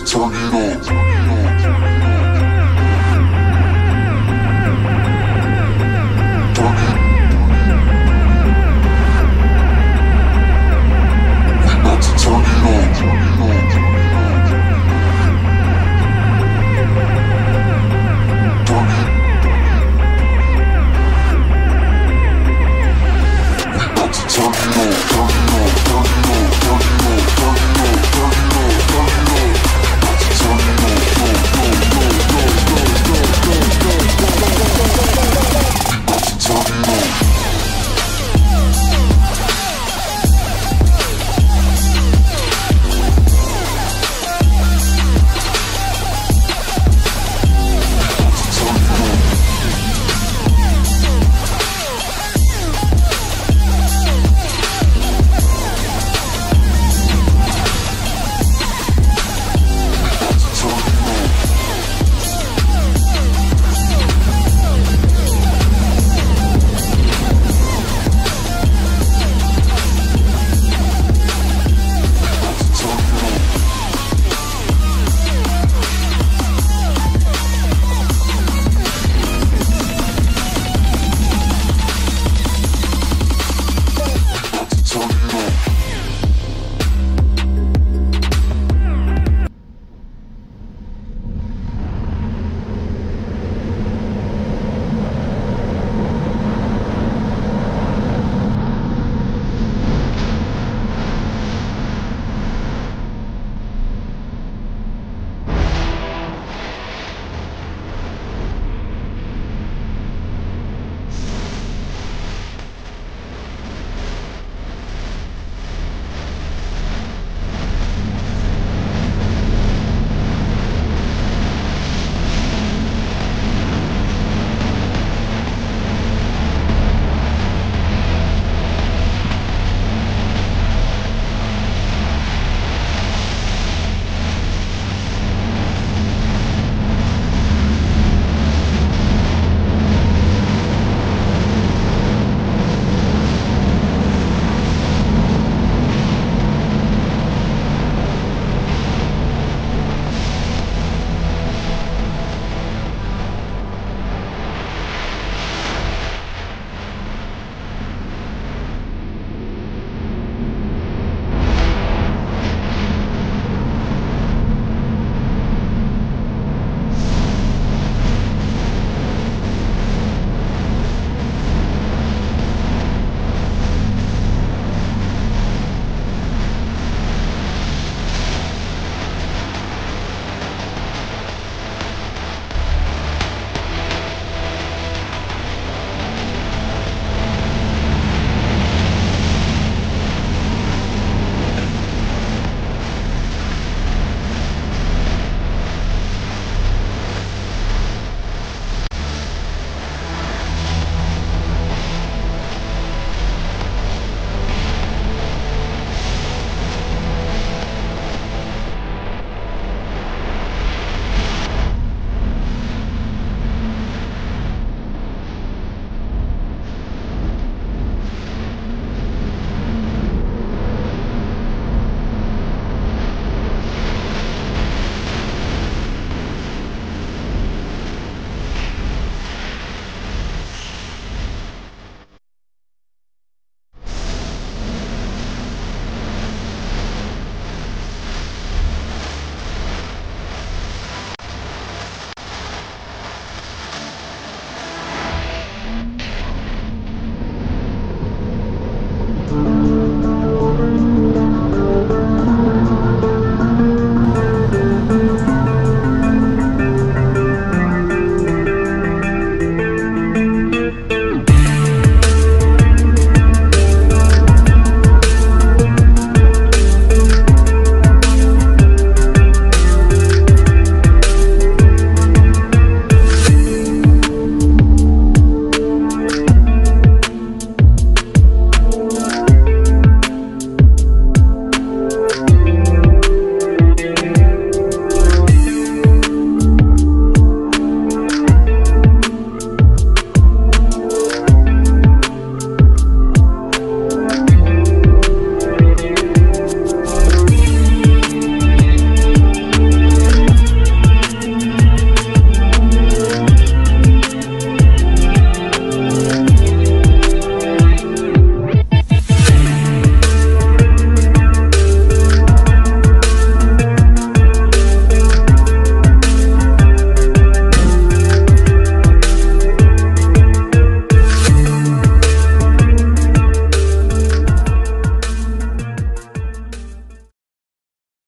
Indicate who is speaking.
Speaker 1: turn it up.